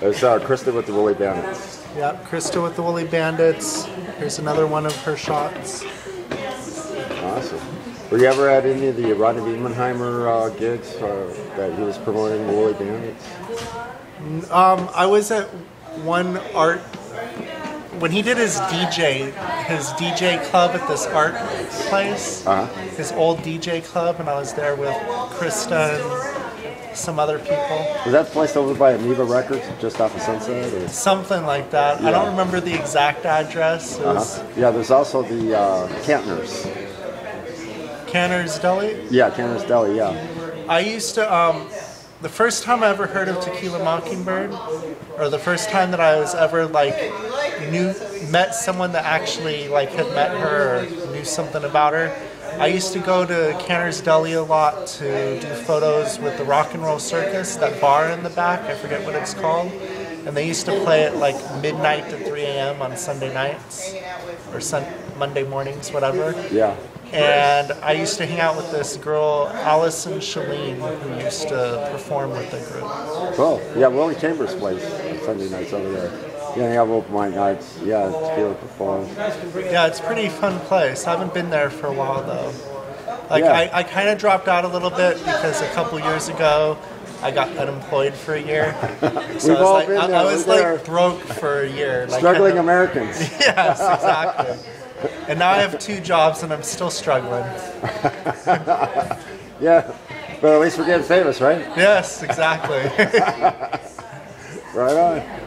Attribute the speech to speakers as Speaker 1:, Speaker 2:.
Speaker 1: There's uh, Krista with the Woolly Bandits.
Speaker 2: Yep, Krista with the Woolly Bandits. Here's another one of her shots.
Speaker 1: Awesome. Were you ever at any of the Rodney Wiemenheimer uh, gigs uh, that he was promoting the Woolly Bandits?
Speaker 2: Um, I was at one art when he did his DJ, his DJ club at this art place,
Speaker 1: Uh-huh.
Speaker 2: his old DJ club, and I was there with Krista and some other people,
Speaker 1: Was that place over by Amoeba Records, just off of Sunset? Or?
Speaker 2: something like that.
Speaker 1: Yeah.
Speaker 2: I don't remember the exact address.
Speaker 1: Uh-huh. Yeah, there's also the uh, Canter's.
Speaker 2: Canter's Deli.
Speaker 1: Yeah, Canter's Deli, yeah.
Speaker 2: I used to. Um, the first time I ever heard of Tequila Mockingbird, or the first time that I was ever like knew met someone that actually like had met her or knew something about her. I used to go to Canter's Deli a lot to do photos with the Rock and Roll Circus, that bar in the back. I forget what it's called. And they used to play at like midnight to 3 a.m. on Sunday nights or sun- Monday mornings, whatever.
Speaker 1: Yeah.
Speaker 2: And I used to hang out with this girl, Allison Shalene, who used to perform with the group.
Speaker 1: Cool. Yeah, Willie Chambers plays Sunday nights over there. Yeah, they have open mic nights. Yeah, Tequila performs.
Speaker 2: Yeah, it's a pretty fun place. I haven't been there for a while though. Like
Speaker 1: Yeah.
Speaker 2: I, I kind of dropped out a little bit because a couple years ago I got unemployed for a year. So
Speaker 1: We've
Speaker 2: I was
Speaker 1: all
Speaker 2: like,
Speaker 1: been
Speaker 2: I,
Speaker 1: there,
Speaker 2: I was
Speaker 1: we're
Speaker 2: like
Speaker 1: there.
Speaker 2: broke for a year. Like,
Speaker 1: Struggling
Speaker 2: kinda-
Speaker 1: Americans.
Speaker 2: Yes, exactly. and now I have two jobs and I'm still struggling.
Speaker 1: Yeah, but at least we're getting famous, right?
Speaker 2: Yes, exactly.
Speaker 1: Right on.